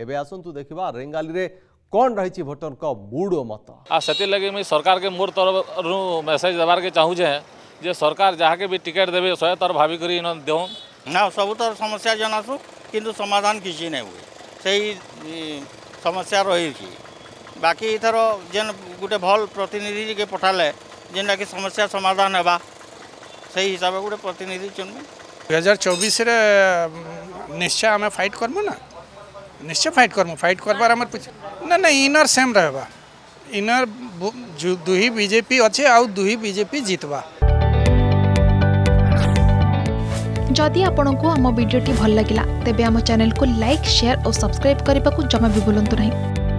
एवं आसतु देखा रेंगाली रे कौन रही भोटर का मूड मत से लगे मुझे सरकार के मोर तरफ मेसेज देवार चाहूजे जे सरकार जहाँके भी टिकेट देवे शहे तर भाविक दूँ ना सब तरह समस्या जनासु किंतु समाधान किसी नहीं हुए सही समस्या रही बाकी थर जेन गोटे भल प्रतिनिधि के पठाले जेनटा कि समस्या समाधान होगा से हिसाब गोटे प्रतिनिधि चुनमु दुई हजार चौबीस निश्चय आम फाइट करमु निश्चय फाइट करमु फाइट कर बार ना ना इनर सेम रहा इनर दुही बीजेपी अच्छे आउ दुही बीजेपी जितवा जदि आपण को आम भिडी भल लगा तेब चेल को लाइक सेयार और सब्सक्राइब करने को जमा भी बुलां नहीं